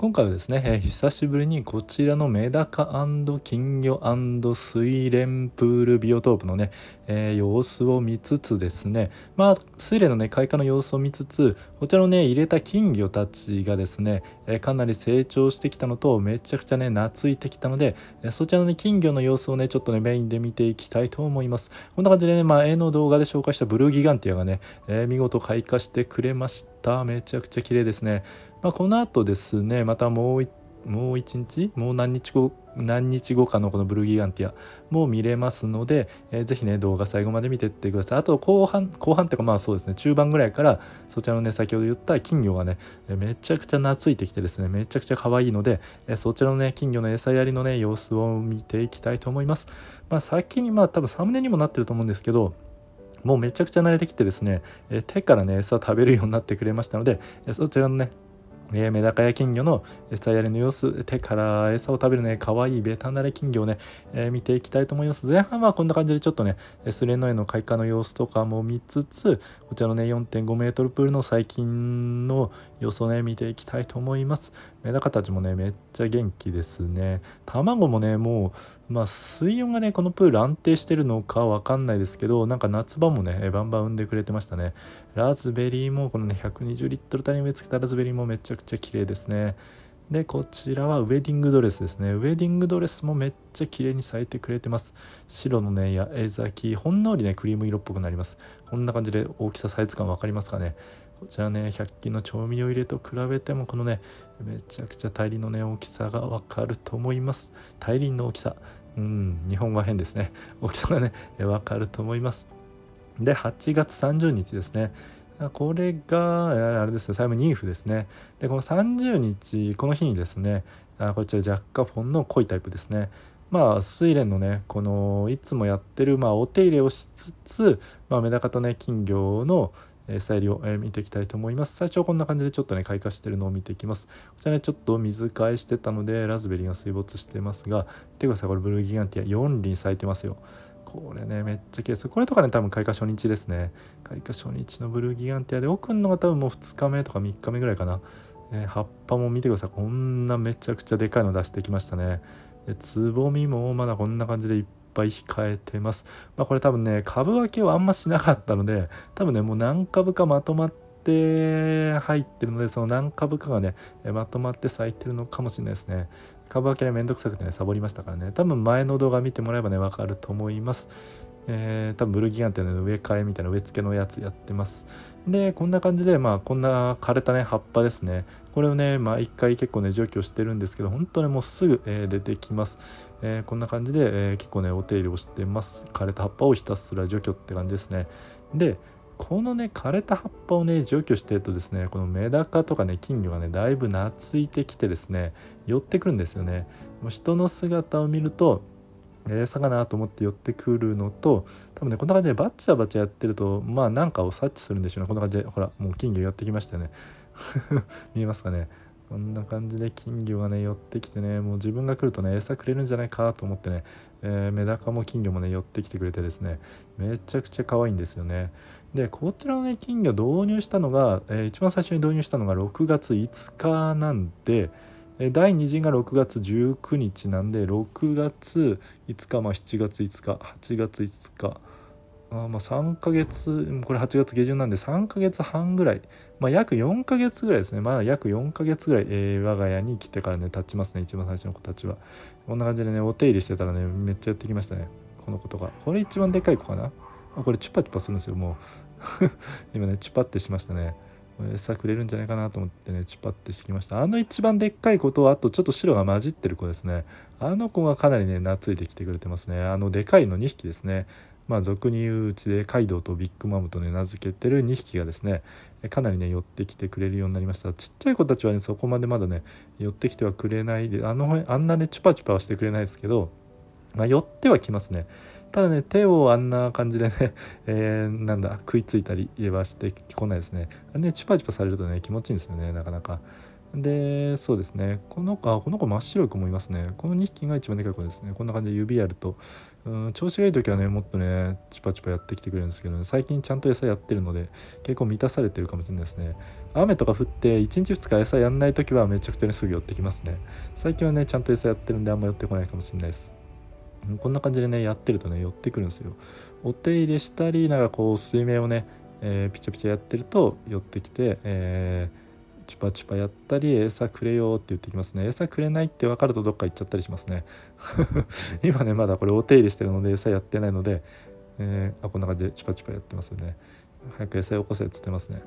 今回はですね、えー、久しぶりにこちらのメダカ金魚水蓮プールビオトープのね、えー、様子を見つつですねまあ水蓮のね開花の様子を見つつこちらのね入れた金魚たちがですね、えー、かなり成長してきたのとめちゃくちゃね懐いてきたので、えそちらのね金魚の様子をねちょっとねメインで見ていきたいと思います。こんな感じでねまあ絵の動画で紹介したブルーギガンティアがね、え見事開花してくれました。めちゃくちゃ綺麗ですね。まあ、この後ですねまたもうもう1日もう何日後何日後かのこのブルーギガンティアも見れますので、えー、ぜひね動画最後まで見てってください。あと後半後半っていうかまあそうですね中盤ぐらいからそちらのね先ほど言った金魚がねめちゃくちゃ懐いてきてですねめちゃくちゃ可愛いので、えー、そちらのね金魚の餌やりのね様子を見ていきたいと思います。まあ先にまあ多分サムネにもなってると思うんですけどもうめちゃくちゃ慣れてきてですね、え手からね餌食べるようになってくれましたので、えそちらのねえー、メダカや金魚の餌やりの様子手から餌を食べるね可愛いベタなれ金魚をね、えー、見ていきたいと思います。前半はこんな感じでちょっとねスレノエの開花の様子とかも見つつこちらのね4.5メートルプールの最近の様子をね見ていきたいと思います。メダカたちもねめっちゃ元気ですね。卵もねもうまあ水温がねこのプール安定してるのかわかんないですけどなんか夏場もねバンバン産んでくれてましたね。ラズベリーもこのね120リットル単に植え付けたラズベリーもめちゃくちゃ綺麗ですね。でこちらはウェディングドレスですね。ウェディングドレスもめっちゃ綺麗に咲いてくれてます。白のね八重咲きほんのりねクリーム色っぽくなります。こんな感じで大きさサイズ感分かりますかね。こちらね100均の調味料入れと比べてもこのねめちゃくちゃ大輪のね大きさが分かると思います。大輪の大きさ。うん日本語は変ですね。大きさがね分かると思います。で8月30日ですね。これがあれですね最後ニーフですね。でこの30日この日にですねこちらジャッカフォンの濃いタイプですね。まあ睡蓮のねこのいつもやってる、まあ、お手入れをしつつ、まあ、メダカとね金魚の餌やりをえ見ていきたいと思います。最初はこんな感じでちょっとね開花してるのを見ていきます。こちらねちょっと水替えしてたのでラズベリーが水没してますが見てください。これブルーギガンティア4輪咲いてますよ。これねめっちゃ綺麗です。これとかね多分開花初日ですね。開花初日のブルーギガンティアで奥のが多分もう2日目とか3日目ぐらいかな、えー、葉っぱも見てください。こんなめちゃくちゃでかいの出してきましたね。でつぼみもまだこんな感じでいっぱい控えてます、まあ、これ多分ね株分けをあんましなかったので多分ねもう何株かまとまって入ってるのでその何株かがねまとまって咲いてるのかもしれないですね。株分けはめんどくさくてねサボりましたからね。多分前の動画見てもらえばね分かると思います。えー、多分ブルギガンテの植え替えみたいな植え付けのやつやってます。でこんな感じでまあこんな枯れたね葉っぱですね。これをねまあ一回結構ね除去してるんですけど本当にもうすぐ、えー、出てきます、えー、こんな感じで、え結構ねお手入れをしてます。枯れた葉っぱをひたすら除去って感じですね。でこのね枯れた葉っぱをね除去してるとですねこのメダカとかね金魚がねだいぶ懐いてきてですね寄ってくるんですよね。もう人の姿を見ると餌かなと思って寄ってくるのと多分ねこんな感じでバッチャバチャやってるとまあなんかを察知するんでしょうね。こんな感じでほらもう金魚寄ってきましたよね。見えますかね。こんな感じで金魚がね寄ってきてねもう自分が来るとね餌くれるんじゃないかと思ってね、えー、メダカも金魚もね寄ってきてくれてですねめちゃくちゃ可愛いんですよね。でこちらのね金魚導入したのが、えー、一番最初に導入したのが6月5日なんで第2陣が6月19日なんで6月5日、まあ、7月5日8月5日あまあ3ヶ月これ8月下旬なんで3ヶ月半ぐらい、まあ、約4ヶ月ぐらいですね。まだ約4ヶ月ぐらい、えー、我が家に来てからね経ちますね一番最初の子たちは。こんな感じでねお手入れしてたらねめっちゃやってきましたねこの子とか。これ一番でかい子かな？これチュパチュパするんですよもう。今ねチュパってしましたね。餌くれるんじゃないかなと思ってねチュパってしてきました。あの一番でっかい子とあとちょっと白が混じってる子ですね。あの子がかなりね懐いてきてくれてますね。あのでかいの2匹ですね。まあ俗に言ううちでカイドウとビッグマムとね名付けてる2匹がですねかなりね寄ってきてくれるようになりました。ちっちゃい子たちはねそこまでまだね寄ってきてはくれないであのあんなねチュパチュパはしてくれないですけどまあ寄ってはきますね。ただね手をあんな感じでね、えー、なんだ食いついたりはしてこないですね。あれねチュパチュパされるとね気持ちいいんですよねなかなか。でそうですね。この子この子真っ白い子もいますね。この2匹が一番でかい子ですね。こんな感じで指やると。うん調子がいい時はねもっとねチュパチュパやってきてくれるんですけど、ね、最近ちゃんと餌やってるので結構満たされてるかもしれないですね。雨とか降って1日2日餌やんない時はめちゃくちゃねすぐ寄ってきますね。最近はねちゃんと餌やってるんであんま寄ってこないかもしれないです。こんな感じでねやってるとね寄ってくるんですよ。お手入れしたりなんかこう水面をね、えー、ピチャピチャやってると寄ってきて、えーチュパチュパやったり餌くれよって言ってきますね。餌くれないって分かるとどっか行っちゃったりしますね。今ねまだこれお手入れしてるので餌やってないので、えー、あこんな感じでチュパチュパやってますよね。早く餌よこせっつってますね。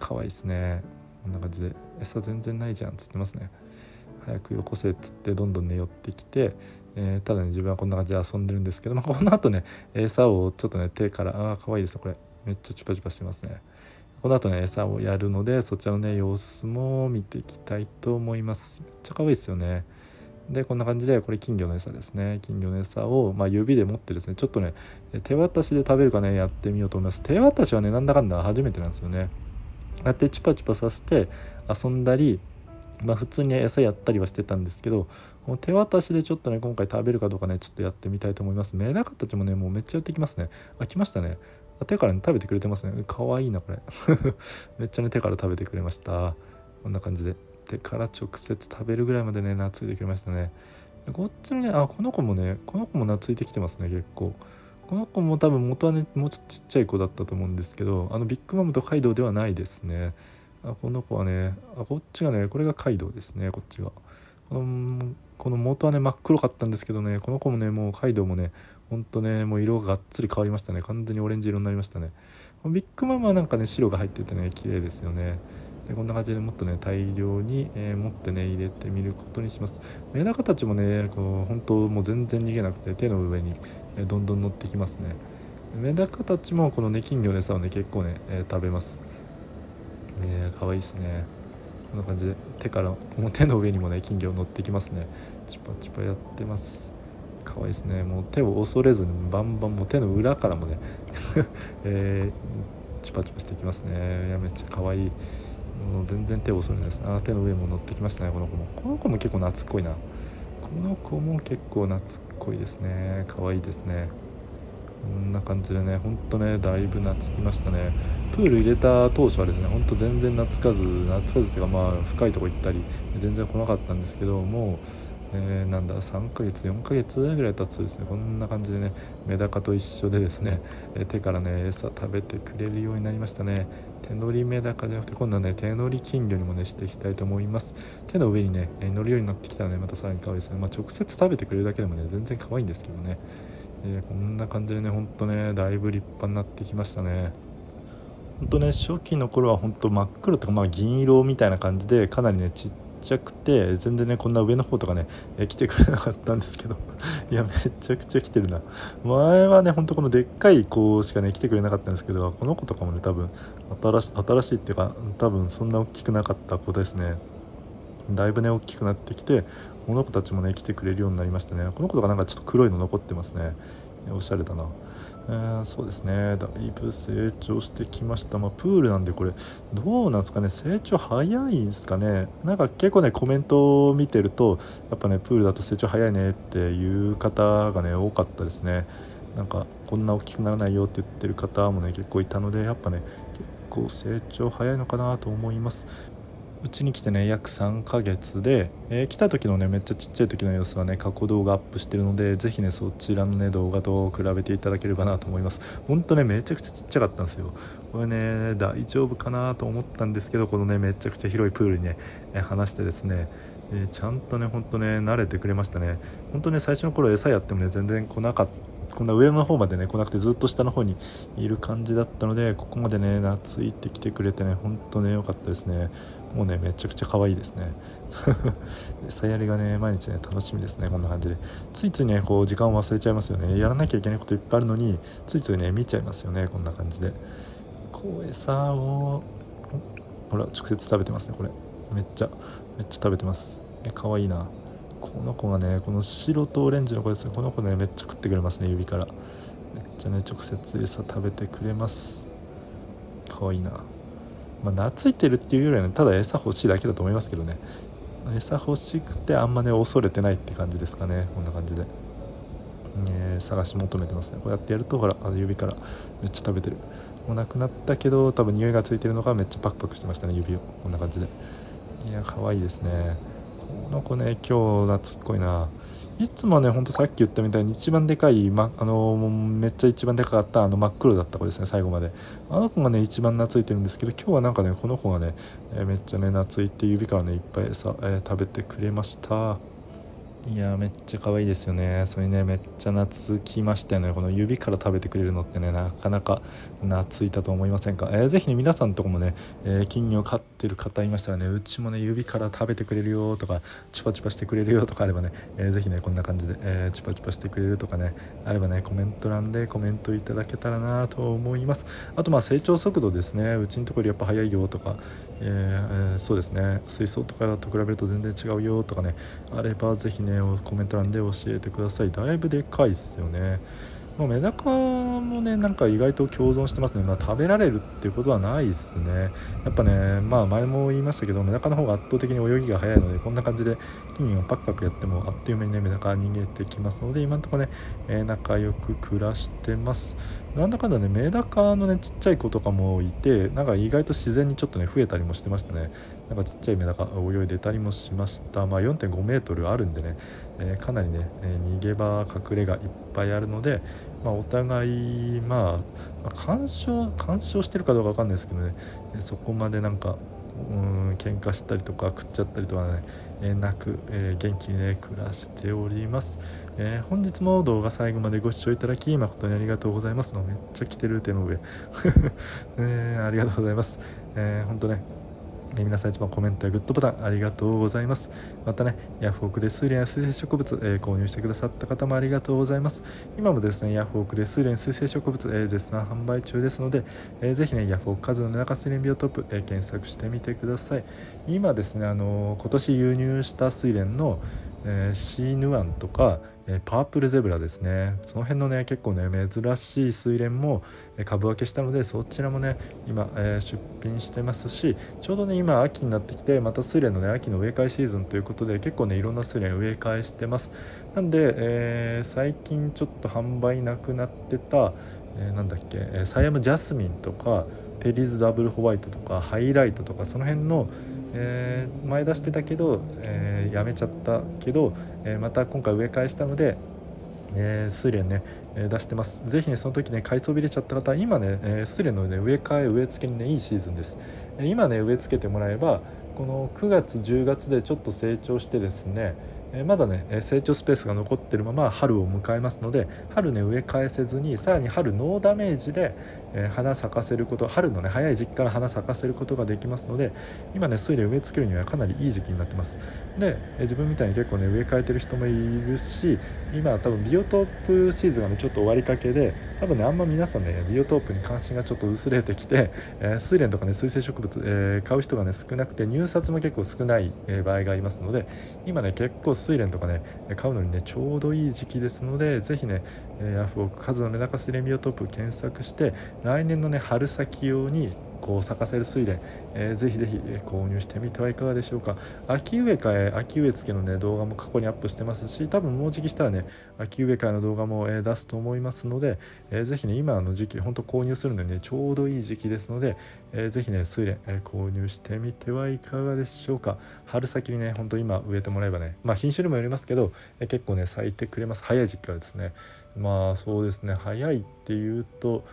可愛いですね。こんな感じで餌全然ないじゃんっつってますね。早くよこせっつってどんどんね寄ってきて、えー、ただね自分はこんな感じで遊んでるんですけど、まあ、この後ね餌をちょっとね手からああ可愛いですこれ。めっちゃチュパチュパしてますね。この後ね餌をやるのでそちらのね様子も見ていきたいと思います。めっちゃ可愛いですよね。でこんな感じでこれ金魚の餌ですね。金魚の餌を、まあ、指で持ってですねちょっとね手渡しで食べるかねやってみようと思います。手渡しはねなんだかんだ初めてなんですよね。あってチュパチュパさせて遊んだりまあ普通に、ね、餌やったりはしてたんですけどこの手渡しでちょっとね今回食べるかどうかねちょっとやってみたいと思います。メダカたちもねもうめっちゃ寄ってきますね。あ来ましたね。手からね食べてくれてますね。かわいいなこれ。めっちゃね手から食べてくれました。こんな感じで。手から直接食べるぐらいまでね懐いてくれましたね。こっちのねあこの子もねこの子も懐いてきてますね結構。この子も多分元はねもうちょっとちっちゃい子だったと思うんですけどあのビッグマムとカイドウではないですね。あこの子はねあこっちがねこれがカイドウですねこっちがこのこの元はね真っ黒かったんですけどねこの子もねもうカイドウもねほんとねもう色がっつり変わりましたね。完全にオレンジ色になりましたね。ビッグマムはなんかね白が入っててね綺麗ですよね。でこんな感じでもっとね大量に、えー、持ってね入れてみることにします。メダカたちもねこう本当もう全然逃げなくて手の上に、えー、どんどん乗ってきますね。メダカたちもこのね金魚の餌をね結構ね、えー、食べます。えー、かわいいですね。こんな感じで手からこの手の上にもね金魚乗ってきますね。チュパチュパやってます。可愛いですね。もう手を恐れずにバンバンもう手の裏からもね えー、チュパチュパしてきますね。いやめっちゃ可愛い。もう全然手を恐れないです。あ手の上も乗ってきましたねこの子も。この子も結構懐っこいな。この子も結構懐っこいですね。可愛いですね。んな感じでねほんとねだいぶ懐きましたね。プール入れた当初はですねほんと全然懐かず懐かずっていうかまあ深いとこ行ったり全然来なかったんですけどもうえー、なんだ3ヶ月4ヶ月ぐらい経つとですねこんな感じでねメダカと一緒でですね、手からね餌食べてくれるようになりましたね。手乗りメダカじゃなくて今度はね手乗り金魚にもねしていきたいと思います。手の上にね乗るようになってきたらねまたさらに可愛いですね。まあ、直接食べてくれるだけでもね全然可愛いんですけどね。えー、こんな感じでねほんとねだいぶ立派になってきましたね。ほんとね初期の頃はほんと真っ黒とかまあ銀色みたいな感じでかなりねちっちゃくて全然ねこんな上の方とかね、え来てくれなかったんですけど いやめちゃくちゃ来てるな。前はねほんとこのでっかい子しかね来てくれなかったんですけどこの子とかもね多分新し新しいっていうか多分そんな大きくなかった子ですね。だいぶね大きくなってきてこの子たちもね来てくれるようになりましたね。この子とかなんかちょっと黒いの残ってますね。おしゃれだな。えー、そうですね。だいぶ成長してきました。まあ、プールなんでこれどうなんですかね。成長早いんですかね。なんか結構ねコメントを見てるとやっぱねプールだと成長早いねっていう方がね多かったですね。なんかこんな大きくならないよって言ってる方もね結構いたのでやっぱね結構成長早いのかなと思います。うちに来てね約3ヶ月で、えー、来た時のねめっちゃちっちゃい時の様子はね過去動画アップしてるので是非ねそちらのね動画と比べていただければなと思います。ほんとねめちゃくちゃちっちゃかったんですよ。これね大丈夫かなと思ったんですけどこのねめちゃくちゃ広いプールにね、えー、話してですねえー、ちゃんとねほんとね慣れてくれましたね。ほんとね最初の頃餌やってもね全然来なかったこんな上の方までね来なくてずっと下の方にいる感じだったのでここまでね懐いてきてくれてねほんとね良かったですね。もうねめちゃくちゃ可愛いですね。餌やりがね毎日ね楽しみですねこんな感じで。ついついねこう時間を忘れちゃいますよね。やらなきゃいけないこといっぱいあるのについついね見ちゃいますよねこんな感じで。こう餌をほら直接食べてますねこれ。めっちゃめっちゃ食べてます。え可愛いな。この子がねこの白とオレンジの子ですね。この子ねめっちゃ食ってくれますね指から。めっちゃね直接餌食べてくれます。可愛いな。まあ、懐いてるっていうよりはねただ餌欲しいだけだと思いますけどね。餌欲しくてあんまね恐れてないって感じですかね。こんな感じで、え、探し求めてますね。こうやってやるとほら指からめっちゃ食べてる。もうなくなったけど多分匂いがついてるのがめっちゃパクパクしてましたね指を。こんな感じで。いや可愛いですね。この子ね今日懐っこいな。いつもねほんとさっき言ったみたいに一番でかい、ま、あのめっちゃ一番でかかったあの真っ黒だった子ですね最後まで。あの子がね一番懐いてるんですけど今日はなんかねこの子がね、え、めっちゃね懐いて指からねいっぱい餌、えー、食べてくれました。いやめっちゃ可愛いですよね。それねめっちゃ懐きましたよね。この指から食べてくれるのってねなかなか懐いたと思いませんか、えー、ぜひね皆さんとこもね、えー、金魚を飼ってる方いましたらねうちもね指から食べてくれるよとかチュパチュパしてくれるよとかあればね、えー、ぜひねこんな感じで、えー、チュパチュパしてくれるとかねあればねコメント欄でコメントいただけたらなと思います。あとまあ成長速度ですね。うちのところやっぱ早いよとか、えー、そうですね。水槽とかと比べると全然違うよとかねあればぜひねコメント欄で教えてください。だいぶでかいっすよね。まあ、メダカもねなんか意外と共存してますね、まあ、食べられるっていうことはないですね。やっぱねまあ前も言いましたけどメダカの方が圧倒的に泳ぎが速いのでこんな感じで金をパクパクやってもあっという間にねメダカ逃げてきますので今んとこね、えー、仲良く暮らしてます。なんだかんだねメダカのねちっちゃい子とかもいてなんか意外と自然にちょっとね増えたりもしてましたね。なんかちっちゃいメダカ泳いでたりもしました。まあ4.5メートルあるんでね、えー、かなりね、えー、逃げ場隠れがいっぱいあるので、まあ、お互い、まあ、まあ干渉干渉してるかどうかわかんないですけどねそこまでなんかうん喧嘩したりとか食っちゃったりとかね、えー、なく、えー、元気にね暮らしております、えー、本日も動画最後までご視聴いただき誠にありがとうございます。のめっちゃ来てる手の上、えー、ありがとうございます、えー、本当ねえ皆さん一番コメントやグッドボタンありがとうございます。またねヤフオクでスーレンや水生植物、えー、購入してくださった方もありがとうございます。今もですねヤフオクでスーレン水生植物、えー、絶賛販売中ですので、えー、ぜひねヤフオク数の中スイレンビオトップ、え、検索してみてください。今ですねあの今年輸入したスイレンのえー、シーヌアンとか、えー、パープルゼブラですね。その辺のね結構ね珍しい睡蓮も、えー、株分けしたのでそちらもね今、えー、出品してますしちょうどね今秋になってきてまた睡蓮のね秋の植え替えシーズンということで結構ねいろんな睡蓮植え替えしてます。なんで、え、最近ちょっと販売なくなってた、え、なんだっけ、え、サイアムジャスミンとかペリーズダブルホワイトとかハイライトとかその辺のえー、前出してたけど、えー、やめちゃったけど、えー、また今回植え替えしたので、えー、スーレンね、え、出してます。ぜひねその時ね買いそびれちゃった方今ね、え、スーレンのね植え替え植え付けにねいいシーズンです、え、今ね植え付けてもらえばこの9月10月でちょっと成長してですねまだね成長スペースが残ってるまま春を迎えますので春ね植え替えせずにさらに春ノーダメージで、え花咲かせること春のね早い時期から花咲かせることができますので今ね水で植え付けるにはかなりいい時期になってます。で、え自分みたいに結構ね植え替えてる人もいるし今多分ビオトープシーズンがねちょっと終わりかけで多分ねあんま皆さんねビオトープに関心がちょっと薄れてきて、えー、睡蓮とかね水生植物、えー、買う人がね少なくて入札も結構少ない、え場合がありますので今ね結構睡蓮とかね買うのにねちょうどいい時期ですのでぜひね、えヤフオク数のメダカスレミオトップ検索して来年のね春先用にこう咲かせる睡蓮、えー、ぜひぜひ購入してみてはいかがでしょうか。秋植え替え秋植え付けのね動画も過去にアップしてますし多分もうじきしたらね秋植え替えの動画も、えー、出すと思いますので、えー、ぜひね今の時期本当購入するのにねちょうどいい時期ですので、えー、ぜひね睡蓮、えー、購入してみてはいかがでしょうか。春先にね本当今植えてもらえばねまあ品種にもよりますけど、えー、結構ね咲いてくれます。早い時期からですね。まあそうですね早いっていうと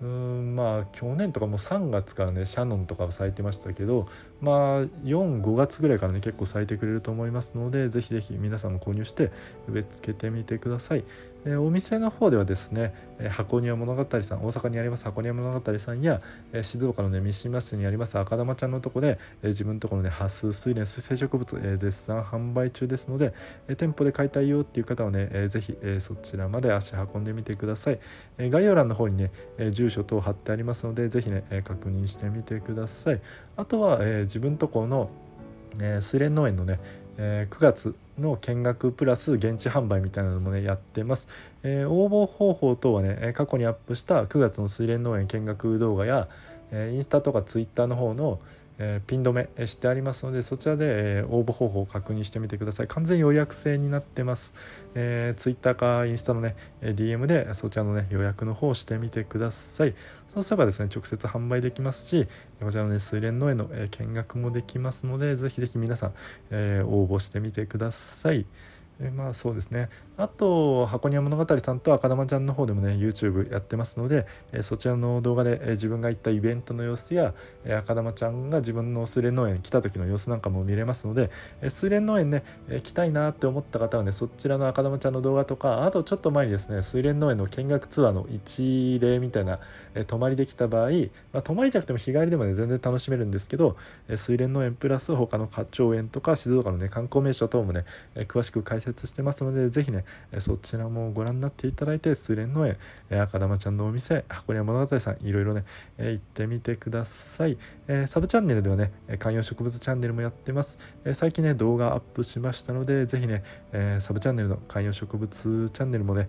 うんまあ去年とかも3月からねシャノンとか咲いてましたけどまあ45月ぐらいからね結構咲いてくれると思いますのでぜひぜひ皆さんも購入して植え付けてみてください。えお店の方ではですね、え箱庭物語さん大阪にあります箱庭物語さんや、え静岡のね三島市にあります赤玉ちゃんのとこで、え自分のところねハス水蓮水生植物、え絶賛販売中ですので、え店舗で買いたいよっていう方はね、えー、ぜひ、えそちらまで足運んでみてください、え概要欄の方にね、え住所等貼ってありますのでぜひね、え確認してみてくださいあとは、え自分とこのえー、水蓮農園のね、えー、9月の見学プラス現地販売みたいなのもねやってます、えー、応募方法等はね過去にアップした9月の水蓮農園見学動画や、えインスタとかツイッターの方のえピン止めしてありますのでそちらで、え応募方法を確認してみてください。完全予約制になってます、えー、Twitter かインスタのね DM でそちらのね予約の方をしてみてください。そうすればですね直接販売できますしこちらのね水蓮農園の、見学もできますのでぜひぜひ皆さん、え応募してみてください。えまあそうですね。あと箱庭物語さんと赤玉ちゃんの方でもね YouTube やってますので、えそちらの動画で、え自分が行ったイベントの様子や、え赤玉ちゃんが自分のスレ農園来た時の様子なんかも見れますので、えスレ農園ね、え来たいなって思った方はねそちらの赤玉ちゃんの動画とかあとちょっと前にですね水蓮農園の見学ツアーの一例みたいな、え泊まりできた場合、まあ、泊まりじゃなくても日帰りでもね全然楽しめるんですけど、え水蓮農園プラス他の花鳥園とか静岡のね観光名所等もね、え詳しく解説設してますので是非ねそちらもご覧になっていただいてスレンの園赤玉ちゃんのお店箱根物語さんいろいろね行ってみてください。サブチャンネルではね観葉植物チャンネルもやってます。最近ね動画アップしましたので是非ねサブチャンネルの観葉植物チャンネルもね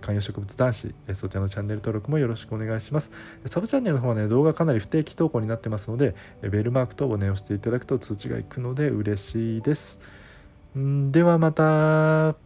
観葉植物男子そちらのチャンネル登録もよろしくお願いします。サブチャンネルの方はね動画かなり不定期投稿になってますのでベルマーク等をね押していただくと通知がいくので嬉しいです。ではまた。